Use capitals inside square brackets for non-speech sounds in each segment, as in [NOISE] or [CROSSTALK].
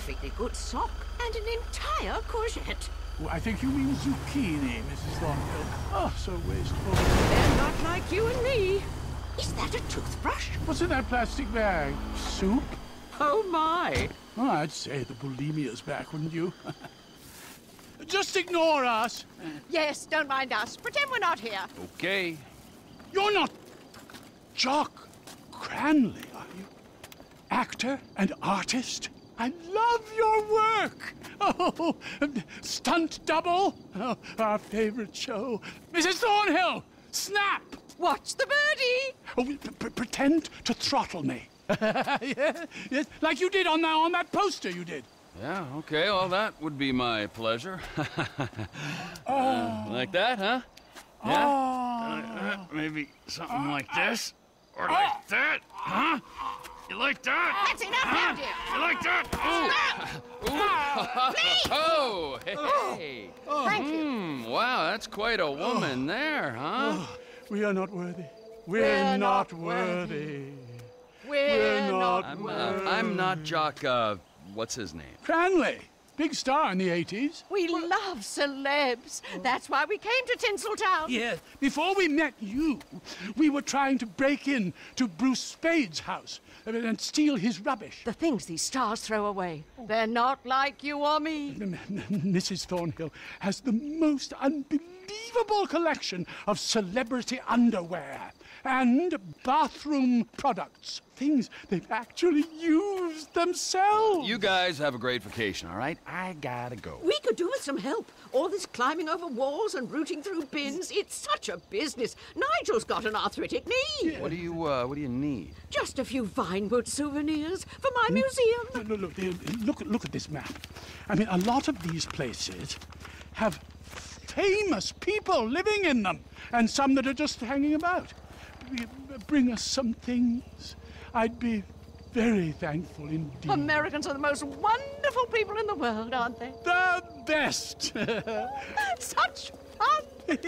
perfectly good sock and an entire courgette. Oh, I think you mean zucchini, Mrs. Thornhill. Oh, so wasteful. They're not like you and me. Is that a toothbrush? What's in that plastic bag? Soup? Oh my. Oh, I'd say the bulimia's back, wouldn't you? [LAUGHS] Just ignore us. Yes, don't mind us. Pretend we're not here. Okay. You're not Jock Cranley, are you? Actor and artist? I love your work. Oh, stunt double. Oh, our favorite show. Mrs. Thornhill, snap. Watch the birdie. Oh, pretend to throttle me. [LAUGHS] yes, yes, like you did on that on that poster you did. Yeah, okay, well, that would be my pleasure. uh, like that, huh? Yeah? Oh. Uh, maybe something like this? Or like that? Huh? You like that? That's enough, huh? you? You like that? Ooh! Ooh! oh, hey! Oh. Thank you. Mm, wow, that's quite a woman there, huh? Oh, we are not worthy. We're, We're not, not worthy. worthy. We're We're not not. I'm, uh, I'm not Jock, uh, what's his name? Cranley, big star in the 80s. We love celebs. That's why we came to Tinseltown. Yes. Before we met you, we were trying to break in to Bruce Spade's house and steal his rubbish. The things these stars throw away. Oh. They're not like you or me. Mrs. Thornhill has the most unbelievable collection of celebrity underwear and bathroom products. Things they've actually used themselves. You guys have a great vacation, all right? I gotta go. We could do with some help. All this climbing over walls and rooting through bins, it's such a business. Nigel's got an arthritic knee. What do you, uh, what do you need? Just a few Vinewood souvenirs for my museum. Look, look, look, look, look at this map. I mean, a lot of these places have famous people living in them, and some that are just hanging about. Bring us some things. I'd be very thankful indeed. Americans are the most wonderful people in the world, aren't they? the best. [LAUGHS] Such fun. [LAUGHS]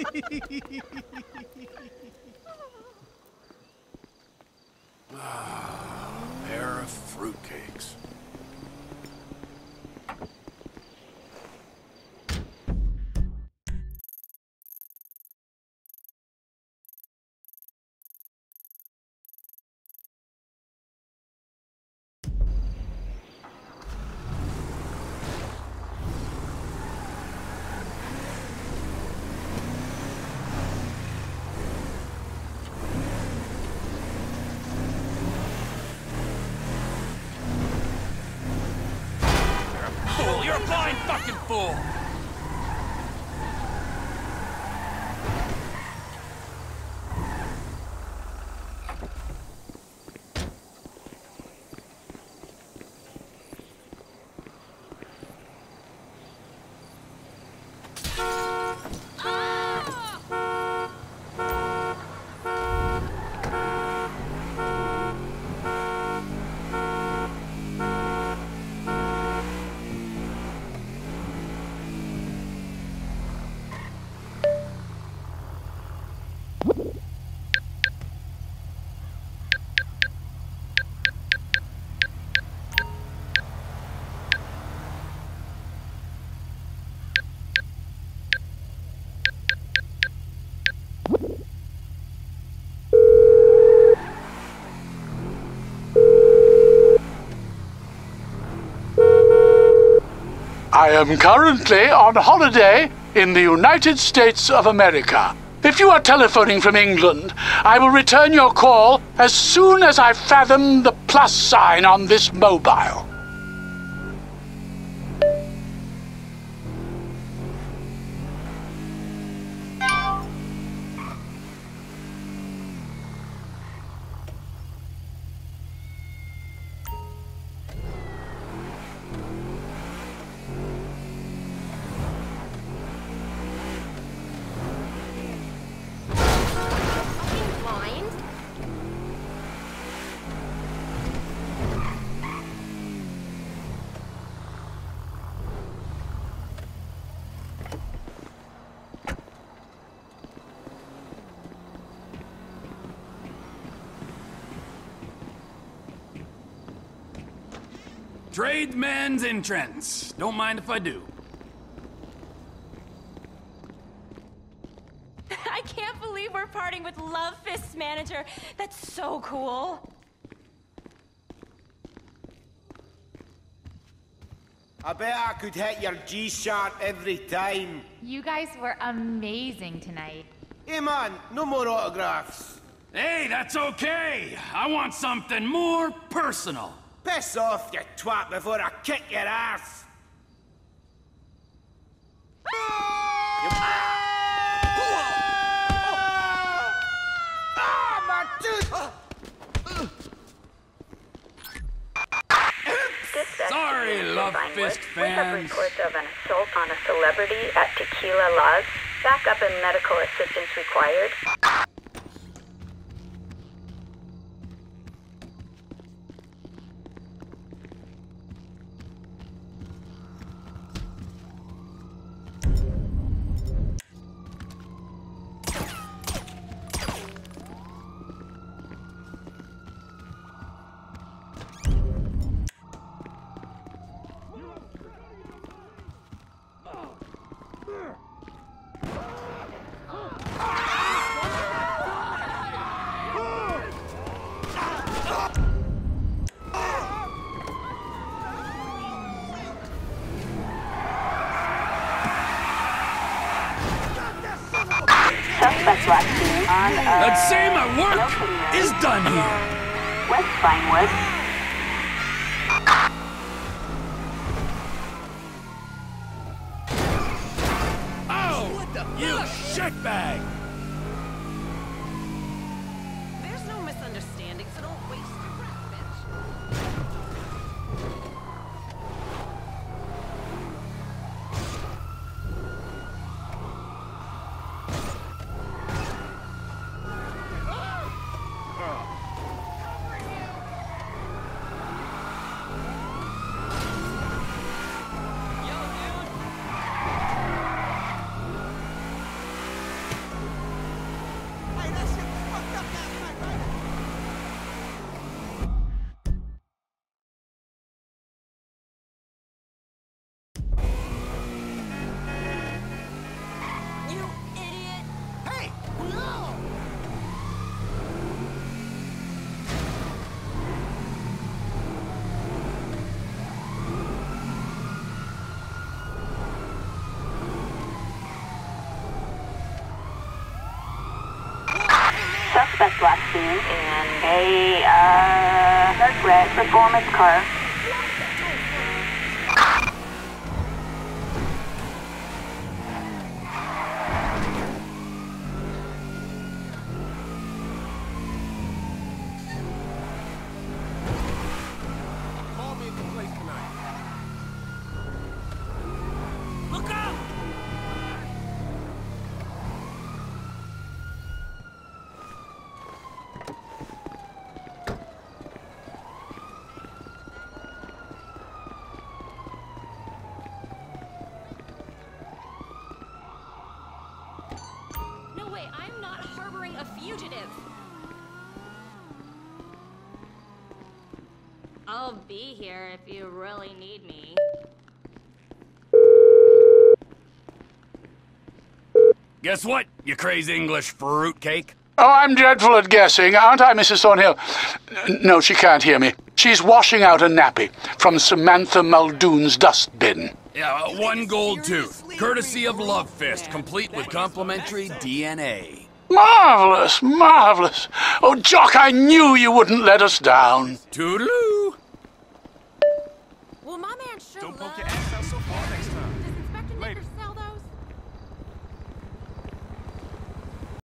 ah, a Pair of fruitcakes. Blind fucking I am currently on holiday in the United States of America. If you are telephoning from England, I will return your call as soon as I fathom the plus sign on this mobile. Tradesman's entrance. Don't mind if I do. [LAUGHS] I can't believe we're parting with Love Fist's manager. That's so cool. I bet I could hit your G sharp every time. You guys were amazing tonight. Hey man, no more autographs. Hey, that's okay. I want something more personal. Piss off, you twat, before I kick your ass. Ah, my tooth! Sorry, Love Fist fans. We have reports of an assault on a celebrity at Tequila Lodge. Backup and medical assistance required. Let's say my work is done here. West Vinewood. Oh, you shitbag! In a uh, red performance car. Call me at the place tonight. Look out! No way, I'm not harboring a fugitive. I'll be here if you really need me. Guess what, you crazy English fruitcake? Oh, I'm dreadful at guessing, aren't I, Mrs. Thornhill? No, she can't hear me. She's washing out a nappy from Samantha Muldoon's dustbin. Yeah, uh, one gold tooth, courtesy of Love Fist, complete with complimentary DNA. Marvelous, marvelous. Oh, Jock, I knew you wouldn't let us down. Toodaloo!